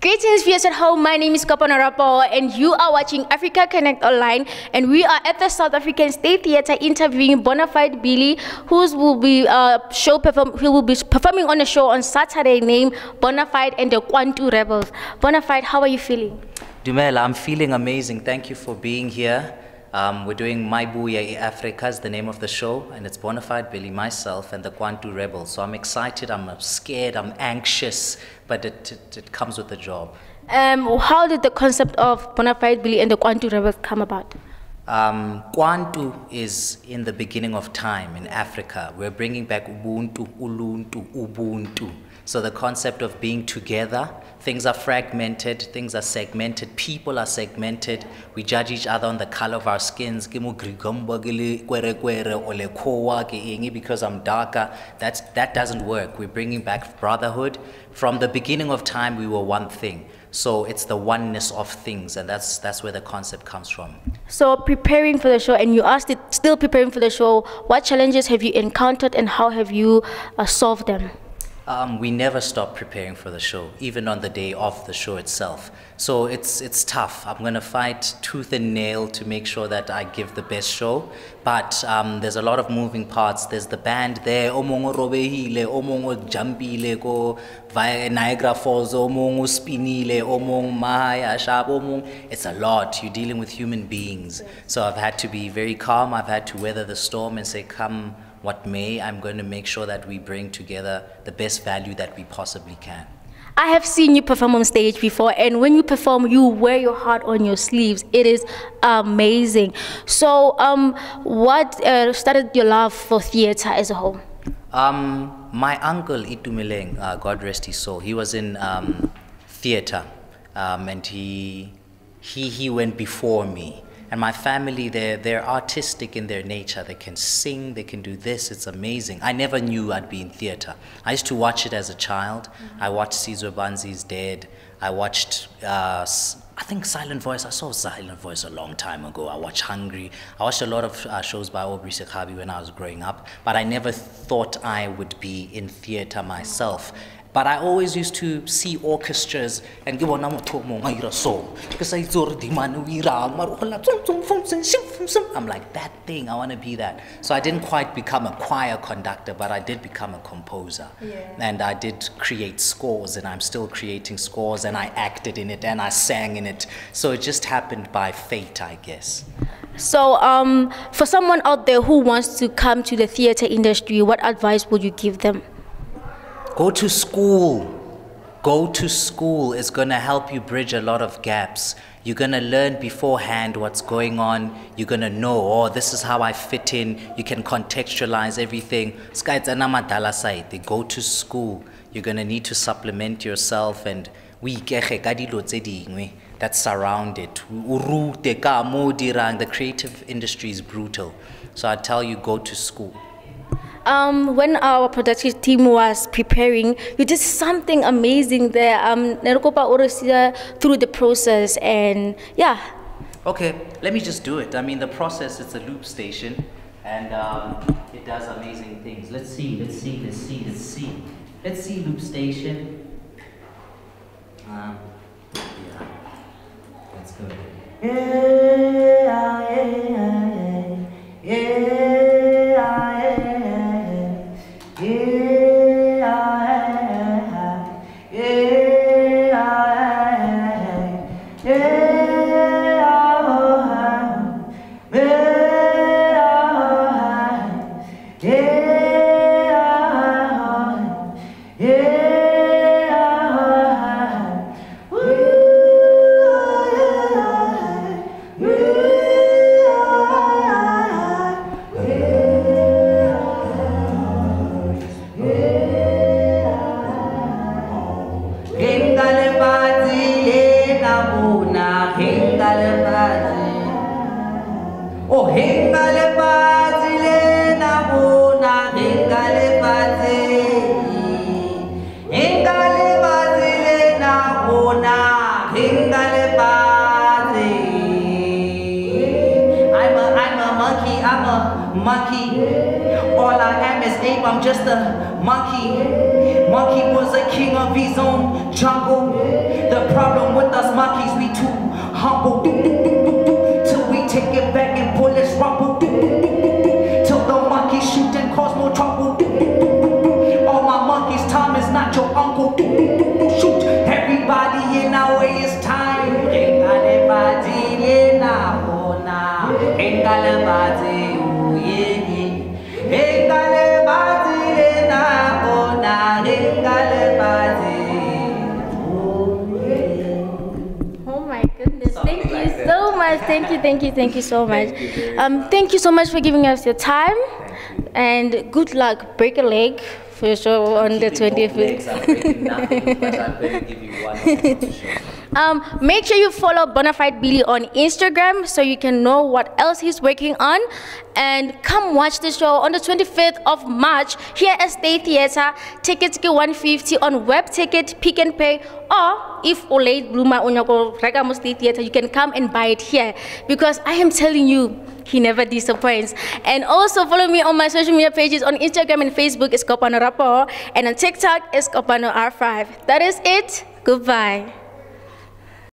Greetings, viewers at home. My name is Kopana Rapo, and you are watching Africa Connect Online. And we are at the South African State Theatre interviewing Bonafide Billy, who will be uh, show perform who will be performing on a show on Saturday named Bonafide and the Kwantu Rebels. Bonafide, how are you feeling? Dumela, I'm feeling amazing. Thank you for being here. Um, we're doing Mayibuye Africa is the name of the show, and it's Bonafide Billy, myself, and the Kwantu Rebels. So I'm excited, I'm scared, I'm anxious, but it, it, it comes with the job. Um, how did the concept of Bonafide Billy and the Kwantu Rebels come about? Um, Kwantu is in the beginning of time in Africa. We're bringing back Ubuntu, Uluntu, Ubuntu. So the concept of being together, things are fragmented, things are segmented, people are segmented. We judge each other on the color of our skins. Because I'm darker, That's, that doesn't work. We're bringing back brotherhood. From the beginning of time, we were one thing. So it's the oneness of things, and that's, that's where the concept comes from. So preparing for the show, and you asked it, still preparing for the show, what challenges have you encountered and how have you uh, solved them? Um, we never stop preparing for the show, even on the day of the show itself. So it's, it's tough. I'm going to fight tooth and nail to make sure that I give the best show. But um, there's a lot of moving parts. There's the band there, omongo robehile, omongo jumpile go Niagara Falls, omongo spinile, omong mahaya. It's a lot. You're dealing with human beings. So I've had to be very calm. I've had to weather the storm and say, come what may, I'm going to make sure that we bring together the best value that we possibly can. I have seen you perform on stage before, and when you perform, you wear your heart on your sleeves. It is amazing. So, um, what uh, started your love for theater as a whole? Um, my uncle Itumeleng, uh, God rest his soul, he was in um, theater, um, and he, he, he went before me. And my family, they're, they're artistic in their nature. They can sing, they can do this. It's amazing. I never knew I'd be in theater. I used to watch it as a child. Mm-hmm. I watched Sizwe Banzi's Dead. I watched, uh, I think Silent Voice. I saw Silent Voice a long time ago. I watched Hungry. I watched a lot of uh, shows by Aubrey Sekhabi when I was growing up. But I never thought I would be in theater myself. But I always used to see orchestras and give on a soul. Because I I'm like, that thing, I want to be that. So I didn't quite become a choir conductor, but I did become a composer. Yeah. And I did create scores, and I'm still creating scores, and I acted in it, and I sang in it. So it just happened by fate, I guess. So, um, for someone out there who wants to come to the theater industry, what advice would you give them? Go to school. Go to school is going to help you bridge a lot of gaps. You're going to learn beforehand what's going on. You're going to know, oh, this is how I fit in. You can contextualize everything. Go to school. You're going to need to supplement yourself and we that surround it. The creative industry is brutal. So I tell you, go to school. Um, when our production team was preparing, you did something amazing there. Um, through the process and yeah. Okay, let me just do it. I mean, the process, it's a loop station and um, it does amazing things. Let's see, let's see, let's see, let's see. Let's see loop station. Um, yeah, let's go. Yeah, yeah, yeah, yeah. Monkey. All I am is ape, I'm just a monkey. Monkey was a king of his own jungle. The problem with us monkeys, we too humble. Like that. so much. Thank you, thank you, thank you so much. Thank you um, thank you so much for giving us your time. And good luck. Break a leg for your show on the Keeping both legs, 25th. I'm nothing, but I better give you one more to show. Um, make sure you follow Bonafide Billy on Instagram so you can know what else he's working on. And come watch the show on the 25th of March here at State Theatre. Tickets get 150 on web ticket, Pick n Pay, or if Olay Bluma Onyako Ragamo State Theatre, you can come and buy it here. Because I am telling you, he never disappoints. And also follow me on my social media pages on Instagram and Facebook, it's Escopano Rapo, and on TikTok, it's Escopano R5. That is it. Goodbye.